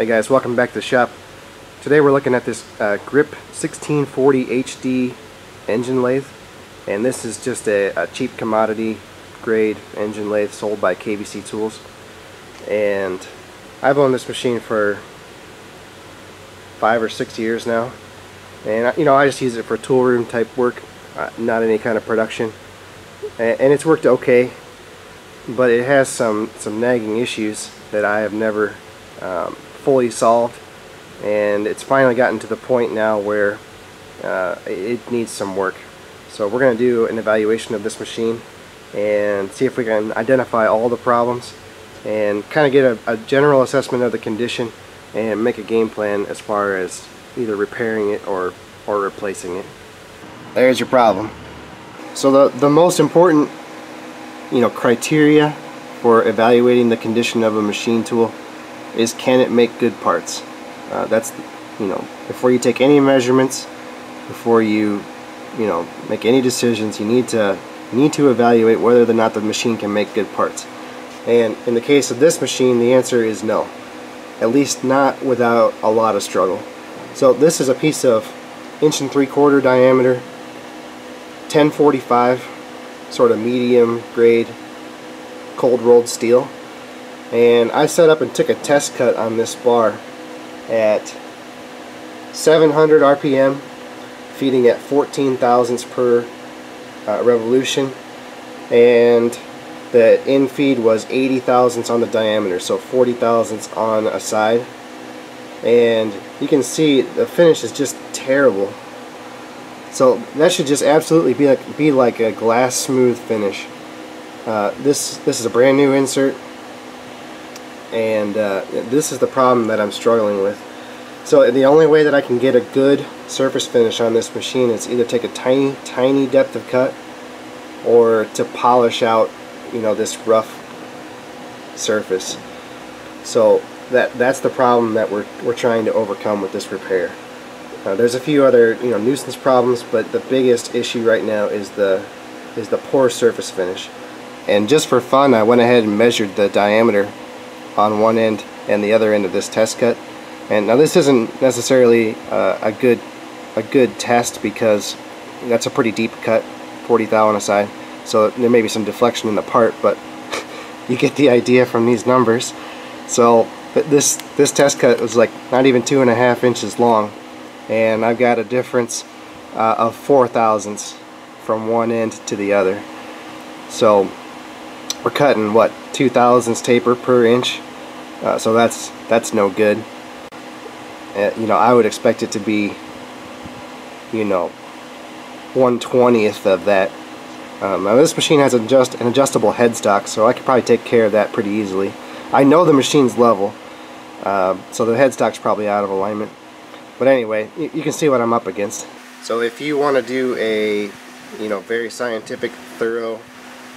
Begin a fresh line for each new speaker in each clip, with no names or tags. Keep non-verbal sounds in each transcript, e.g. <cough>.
Hey guys, welcome back to the shop. Today we're looking at this uh, Grip 1640 HD engine lathe and this is just a, a, cheap commodity grade engine lathe sold by KBC Tools. And I've owned this machine for five or six years now. And you know I just use it for tool room type work uh, not any kind of production. And, and it's worked okay but it has some some nagging issues that I have never um, fully solved and it's finally gotten to the point now where uh, it needs some work. So we're going to do an evaluation of this machine and see if we can identify all the problems and kind of get a, a general assessment of the condition and make a game plan as far as either repairing it or, or replacing it. There's your problem. So the, the most important you know criteria for evaluating the condition of a machine tool is can it make good parts. Uh, that's you know before you take any measurements, before you you know make any decisions, you need to need to evaluate whether or not the machine can make good parts. And in the case of this machine, the answer is no. At least not without a lot of struggle. So this is a piece of inch and three quarter diameter, 1045, sort of medium grade cold rolled steel and I set up and took a test cut on this bar at 700 RPM feeding at 14 thousandths per uh, revolution. And the in feed was 80 thousandths on the diameter so 40 thousandths on a side. And you can see the finish is just terrible. So that should just absolutely be like be like a glass smooth finish. Uh, this this is a brand new insert and uh, this is the problem that I'm struggling with. So the only way that I can get a good surface finish on this machine is either take a tiny, tiny depth of cut or to polish out, you know, this rough surface. So that that's the problem that we're, we're trying to overcome with this repair. There's a few other, you know, nuisance problems, but the biggest issue right now is the is the poor surface finish. And just for fun, I went ahead and measured the diameter on one end and the other end of this test cut. And now this isn't necessarily uh, a good a good test because that's a pretty deep cut, 40 thou on a side. So there may be some deflection in the part, but <laughs> you get the idea from these numbers. So this this test cut was like not even two and a half inches long, and I've got a difference uh, of four thousandths from one end to the other. So we're cutting what two thousandths taper per inch uh, so that's that's no good. Uh, you know I would expect it to be you know 120th of that. Um, now this machine has adjust, an adjustable headstock so I could probably take care of that pretty easily. I know the machine's level uh, so the headstock's probably out of alignment. But anyway you, you can see what I'm up against. So if you want to do a you know very scientific thorough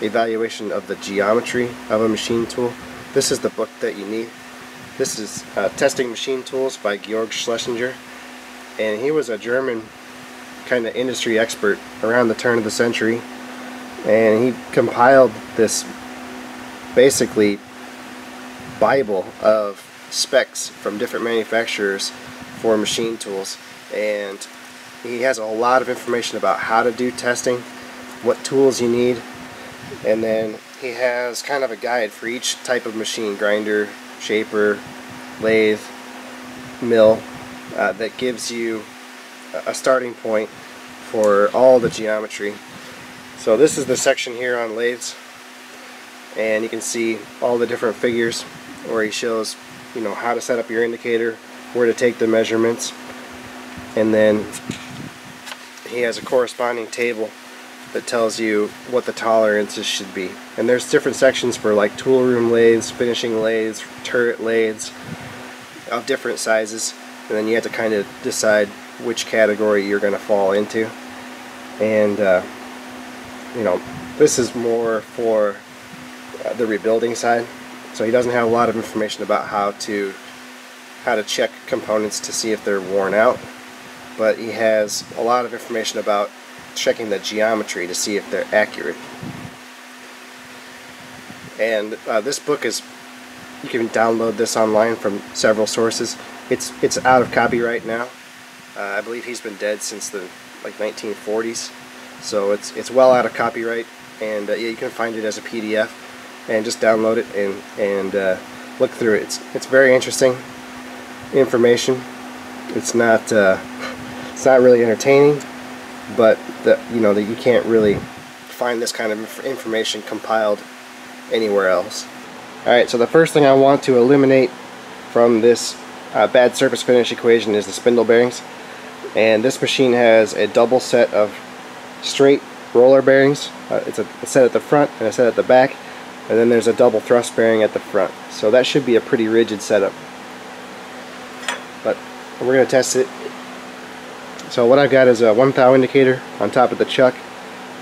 evaluation of the geometry of a machine tool, this is the book that you need. This is uh, Testing Machine Tools by Georg Schlesinger. And he was a German kind of industry expert around the turn of the century. And he compiled this basically Bible of specs from different manufacturers for machine tools. And he has a lot of information about how to do testing, what tools you need, and then he has kind of a guide for each type of machine grinder shaper lathe mill uh, that gives you a starting point for all the geometry. So this is the section here on lathes and you can see all the different figures where he shows you know how to set up your indicator where to take the measurements and then he has a corresponding table that tells you what the tolerances should be. And there's different sections for like tool room lathes, finishing lathes, turret lathes of different sizes. And then you have to kind of decide which category you're going to fall into. And, uh, you know, this is more for uh, the rebuilding side. So he doesn't have a lot of information about how to how to check components to see if they're worn out. But he has a lot of information about checking the geometry to see if they're accurate. And uh, this book is you can download this online from several sources. It's it's out of copyright now. Uh, I believe he's been dead since the like 1940s, so it's it's well out of copyright. And uh, yeah, you can find it as a PDF and just download it and and uh, look through it. It's it's very interesting information. It's not uh, <laughs> it's not really entertaining, but the, you know that you can't really find this kind of information compiled anywhere else. Alright, so the first thing I want to eliminate from this uh, bad surface finish equation is the spindle bearings. And this machine has a double set of straight roller bearings. Uh, it's a, a set at the front and a set at the back. And then there's a double thrust bearing at the front. So that should be a pretty rigid setup. But we're going to test it. So what I've got is a one thou indicator on top of the chuck,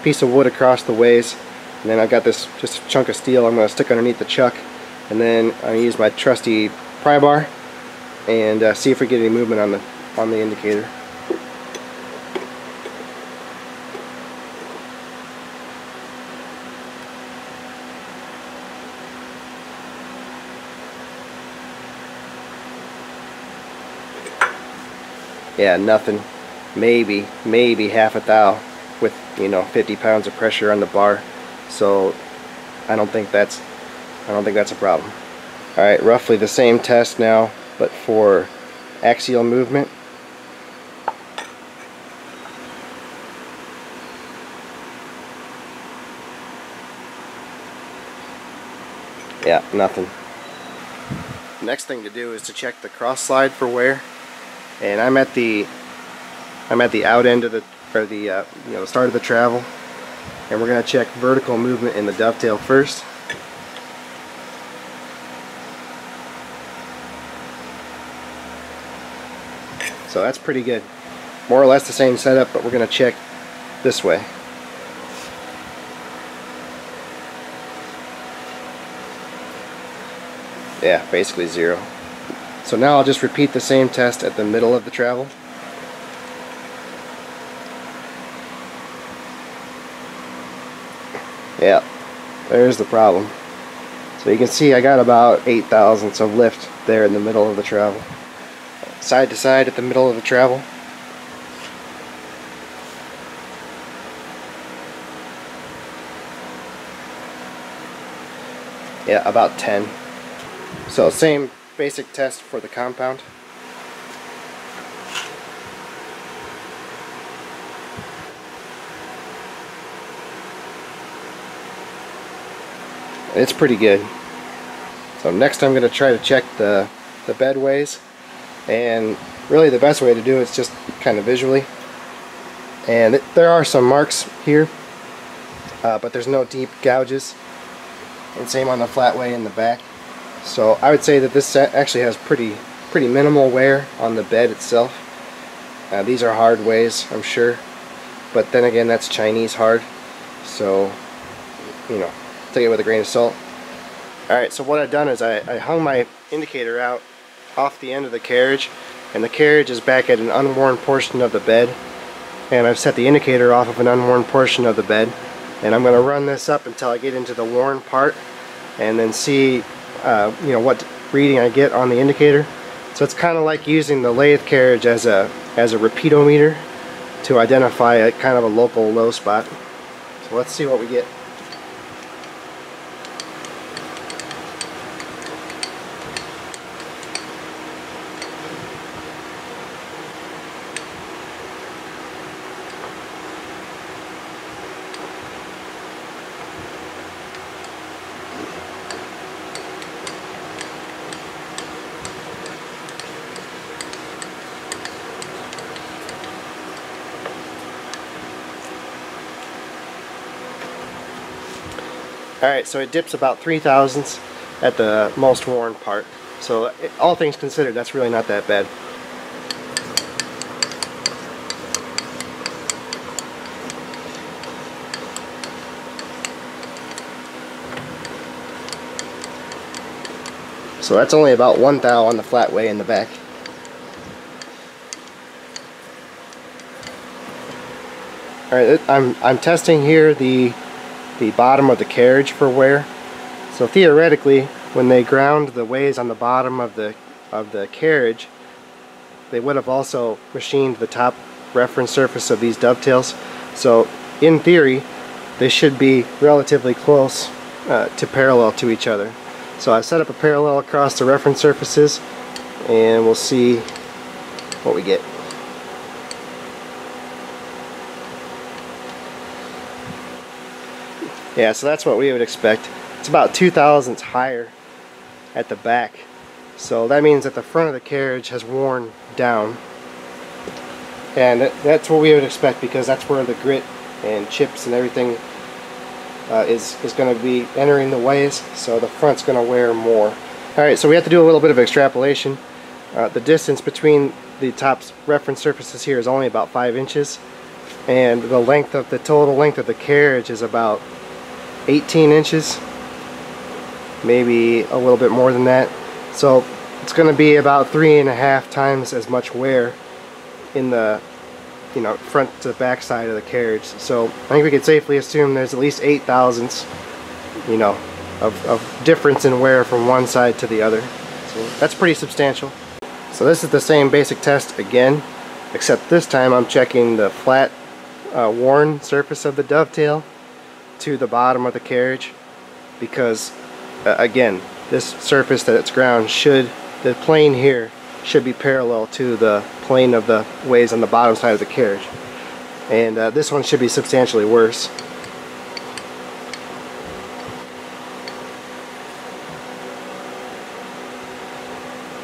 piece of wood across the ways, and then I've got this just chunk of steel I'm going to stick underneath the chuck and then I use my trusty pry bar and uh, see if we get any movement on the on the indicator. Yeah, nothing. Maybe, maybe half a thou with, you know, 50 pounds of pressure on the bar. So I don't think that's I don't think that's a problem. Alright, roughly the same test now, but for axial movement. Yeah, nothing. Next thing to do is to check the cross slide for wear. And I'm at the I'm at the out end of the or the uh, you know start of the travel. And we're gonna check vertical movement in the dovetail first. So that's pretty good. More or less the same setup, but we're going to check this way. Yeah, basically zero. So now I'll just repeat the same test at the middle of the travel. Yeah, there's the problem. So you can see I got about 8 thousandths of lift there in the middle of the travel side to side at the middle of the travel. Yeah, about 10. So same basic test for the compound. It's pretty good. So next I'm going to try to check the, the bedways and really the best way to do it is just kind of visually. And it, there are some marks here uh, but there's no deep gouges. And same on the flat way in the back. So I would say that this actually has pretty pretty minimal wear on the bed itself. Uh, these are hard ways I'm sure. But then again that's Chinese hard. So you know take it with a grain of salt. Alright so what I've done is I, I hung my indicator out off the end of the carriage and the carriage is back at an unworn portion of the bed. And I've set the indicator off of an unworn portion of the bed and I'm going to run this up until I get into the worn part and then see uh, you know what reading I get on the indicator. So it's kind of like using the lathe carriage as a as a repeatometer to identify a kind of a local low spot. So let's see what we get Alright, so it dips about 3 thousandths at the most worn part. So it, all things considered, that's really not that bad. So that's only about one thou on the flat way in the back. Alright, I'm, I'm testing here the the bottom of the carriage for wear. So theoretically, when they ground the ways on the bottom of the of the carriage they would have also machined the top reference surface of these dovetails. So in theory they should be relatively close uh, to parallel to each other. So I set up a parallel across the reference surfaces and we'll see what we get yeah so that's what we would expect it's about two thousandths higher at the back. So that means that the front of the carriage has worn down. And that's what we would expect because that's where the grit and chips and everything uh, is, is going to be entering the ways. So the front's going to wear more. Alright, so we have to do a little bit of extrapolation. Uh, the distance between the top reference surfaces here is only about 5 inches. And the length of the total length of the carriage is about 18 inches maybe a little bit more than that. So it's going to be about three and a half times as much wear in the you know front to back side of the carriage. So I think we could safely assume there's at least eight thousandths you know of, of difference in wear from one side to the other. So that's pretty substantial. So this is the same basic test again except this time I'm checking the flat uh, worn surface of the dovetail to the bottom of the carriage because uh, again, this surface that it's ground should, the plane here should be parallel to the plane of the ways on the bottom side of the carriage. And uh, this one should be substantially worse.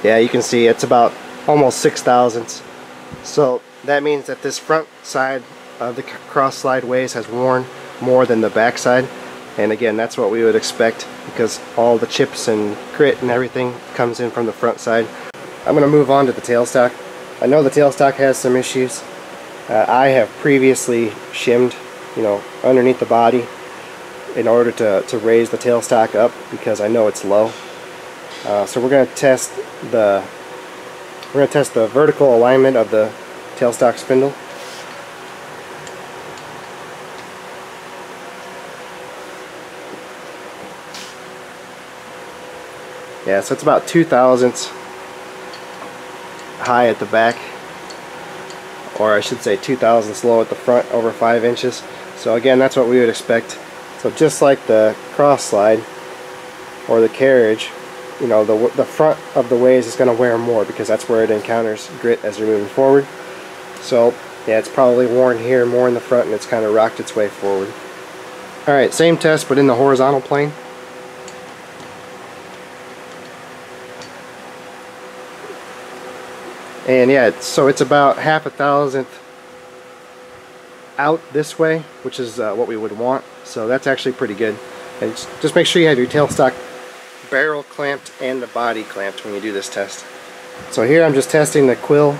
Yeah, you can see it's about almost six thousandths. So that means that this front side of the cross slide ways has worn more than the backside. And again, that's what we would expect because all the chips and grit and everything comes in from the front side. I'm going to move on to the tailstock. I know the tailstock has some issues. Uh, I have previously shimmed, you know, underneath the body in order to, to raise the tailstock up because I know it's low. Uh, so we're going to test the we're going to test the vertical alignment of the tailstock spindle. Yeah, so it's about two thousandths high at the back, or I should say two thousandths low at the front, over five inches. So again, that's what we would expect. So just like the cross slide or the carriage, you know, the, the front of the ways is going to wear more because that's where it encounters grit as you're moving forward. So yeah, it's probably worn here more in the front and it's kind of rocked its way forward. Alright, same test but in the horizontal plane. And yeah, so it's about half a thousandth out this way, which is uh, what we would want. So that's actually pretty good. And just make sure you have your tailstock barrel clamped and the body clamped when you do this test. So here I'm just testing the quill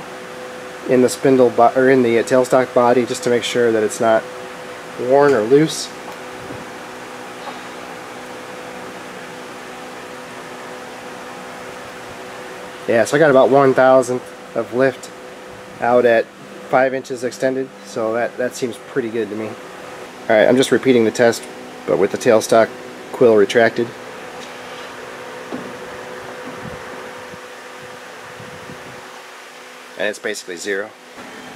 in the spindle or in the uh, tailstock body just to make sure that it's not worn or loose. Yeah, so I got about one thousandth of lift out at 5 inches extended so that, that seems pretty good to me. Alright, I'm just repeating the test but with the tailstock quill retracted. And it's basically zero.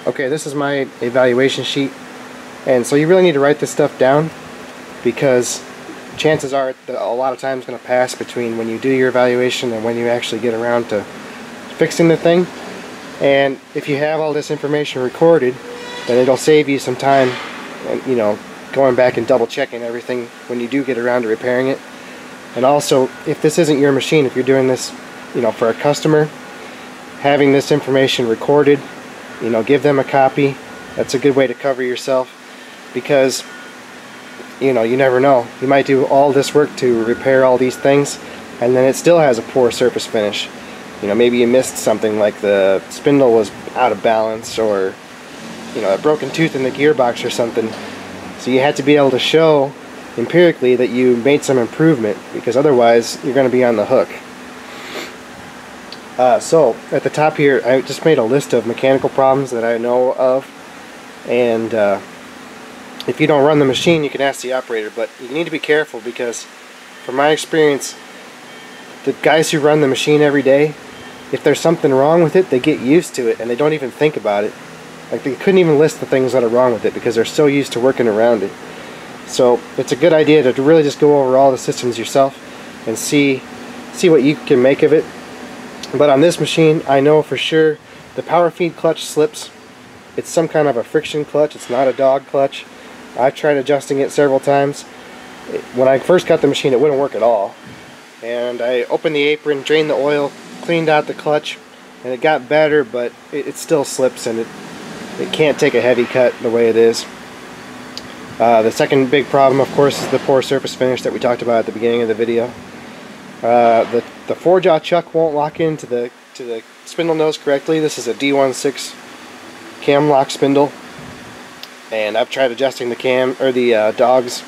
Okay, this is my evaluation sheet and so you really need to write this stuff down because chances are that a lot of time is going to pass between when you do your evaluation and when you actually get around to fixing the thing. And if you have all this information recorded, then it'll save you some time and you know going back and double checking everything when you do get around to repairing it. And also, if this isn't your machine, if you're doing this, you know, for a customer, having this information recorded, you know, give them a copy. That's a good way to cover yourself because you know, you never know. You might do all this work to repair all these things and then it still has a poor surface finish you know maybe you missed something like the spindle was out of balance or you know a broken tooth in the gearbox or something. So you had to be able to show empirically that you made some improvement because otherwise you're going to be on the hook. Uh, so at the top here I just made a list of mechanical problems that I know of. And uh, if you don't run the machine you can ask the operator but you need to be careful because from my experience the guys who run the machine every day, if there's something wrong with it, they get used to it and they don't even think about it. Like they couldn't even list the things that are wrong with it because they're so used to working around it. So it's a good idea to really just go over all the systems yourself and see see what you can make of it. But on this machine, I know for sure the power feed clutch slips. It's some kind of a friction clutch. It's not a dog clutch. I've tried adjusting it several times. When I first got the machine, it wouldn't work at all. And I opened the apron, drained the oil, cleaned out the clutch, and it got better, but it, it still slips and it, it can't take a heavy cut the way it is. Uh, the second big problem, of course, is the poor surface finish that we talked about at the beginning of the video. Uh, the the four jaw chuck won't lock into the to the spindle nose correctly. This is a D16 cam lock spindle, and I've tried adjusting the cam or the uh, dogs,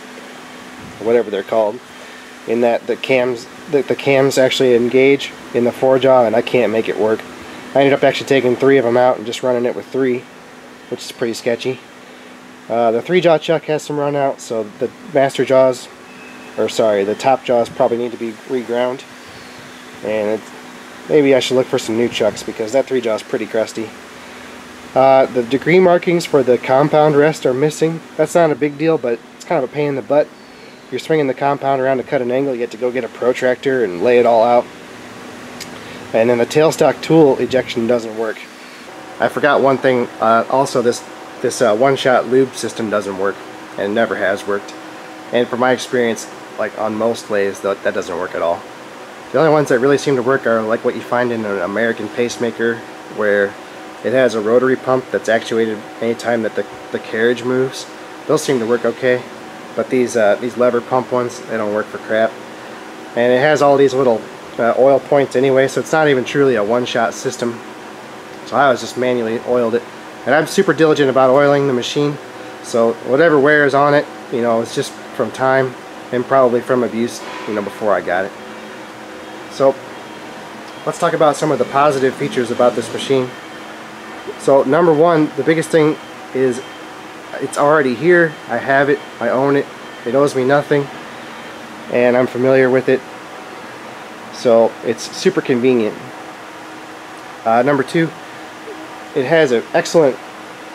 whatever they're called, in that the cams the, the cams actually engage in the four jaw, and I can't make it work. I ended up actually taking three of them out and just running it with three, which is pretty sketchy. Uh, the three jaw chuck has some run out, so the master jaws, or sorry, the top jaws probably need to be reground. And maybe I should look for some new chucks because that three jaw is pretty crusty. Uh, the degree markings for the compound rest are missing. That's not a big deal, but it's kind of a pain in the butt. If you're swinging the compound around to cut an angle, you have to go get a protractor and lay it all out. And then the tailstock tool ejection doesn't work. I forgot one thing. Uh, also, this this uh, one-shot lube system doesn't work and never has worked. And from my experience, like on most lathes, that, that doesn't work at all. The only ones that really seem to work are like what you find in an American pacemaker where it has a rotary pump that's actuated anytime that the, the carriage moves. Those seem to work okay, but these uh, these lever pump ones, they don't work for crap. And it has all these little uh, oil points anyway, so it's not even truly a one-shot system. So I was just manually oiled it. And I'm super diligent about oiling the machine. So whatever wears on it, you know, it's just from time and probably from abuse, you know, before I got it. So let's talk about some of the positive features about this machine. So number one, the biggest thing is it's already here. I have it. I own it. It owes me nothing. And I'm familiar with it. So it's super convenient. Uh, number two, it has an excellent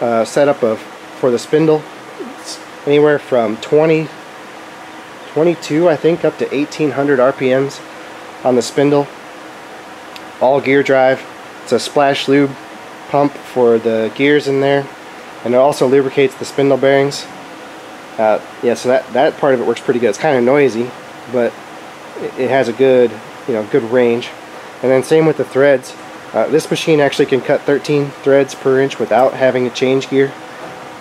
uh, setup of for the spindle. It's anywhere from 20, 22 I think up to 1800 RPMs on the spindle. All gear drive. It's a splash lube pump for the gears in there and it also lubricates the spindle bearings. Uh, yeah, so that, that part of it works pretty good. It's kind of noisy, but it, it has a good, you know, good range. And then same with the threads. Uh, this machine actually can cut 13 threads per inch without having to change gear.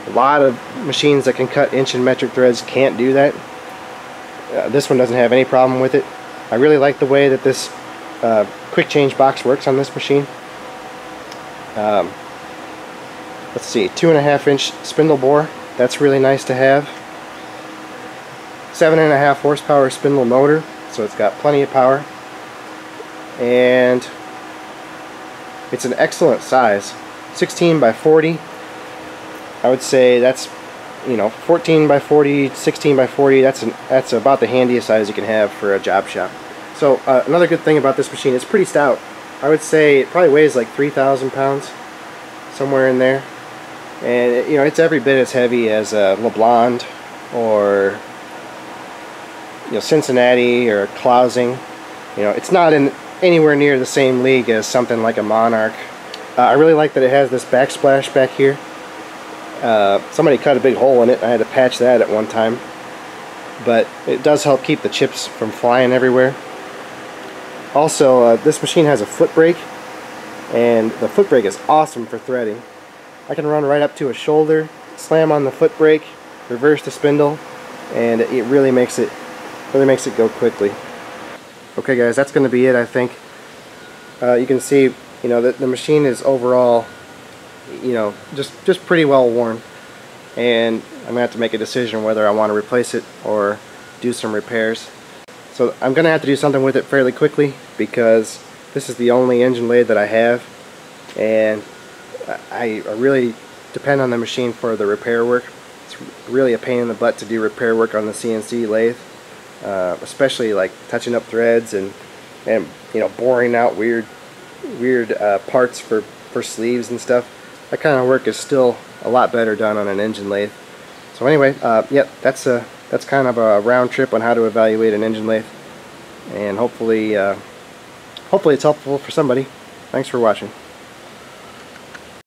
A lot of machines that can cut inch and metric threads can't do that. Uh, this one doesn't have any problem with it. I really like the way that this uh, quick change box works on this machine. Um, let's see, two and a half inch spindle bore. That's really nice to have. Seven and a half horsepower spindle motor, so it's got plenty of power. And it's an excellent size. 16 by 40. I would say that's, you know, 14 by 40, 16 by 40. That's an, that's about the handiest size you can have for a job shop. So uh, another good thing about this machine, it's pretty stout. I would say it probably weighs like 3,000 pounds, somewhere in there. And it, you know, it's every bit as heavy as a LeBlond or you know Cincinnati or Clausing. You know, it's not in anywhere near the same league as something like a Monarch. Uh, I really like that it has this backsplash back here. Uh, somebody cut a big hole in it. I had to patch that at one time. But it does help keep the chips from flying everywhere. Also, uh, this machine has a foot brake. And the foot brake is awesome for threading. I can run right up to a shoulder, slam on the foot brake, reverse the spindle, and it really makes it really makes it go quickly. Okay guys, that's going to be it I think. Uh, you can see, you know, that the machine is overall, you know, just, just pretty well worn. And I'm going to have to make a decision whether I want to replace it or do some repairs. So I'm going to have to do something with it fairly quickly because this is the only engine lathe that I have. And I, I really depend on the machine for the repair work. It's really a pain in the butt to do repair work on the CNC lathe uh, especially like touching up threads and and you know boring out weird weird uh, parts for for sleeves and stuff that kind of work is still a lot better done on an engine lathe. So anyway uh, yep that's a that's kind of a round trip on how to evaluate an engine lathe. And hopefully uh, hopefully it's helpful for somebody. Thanks for watching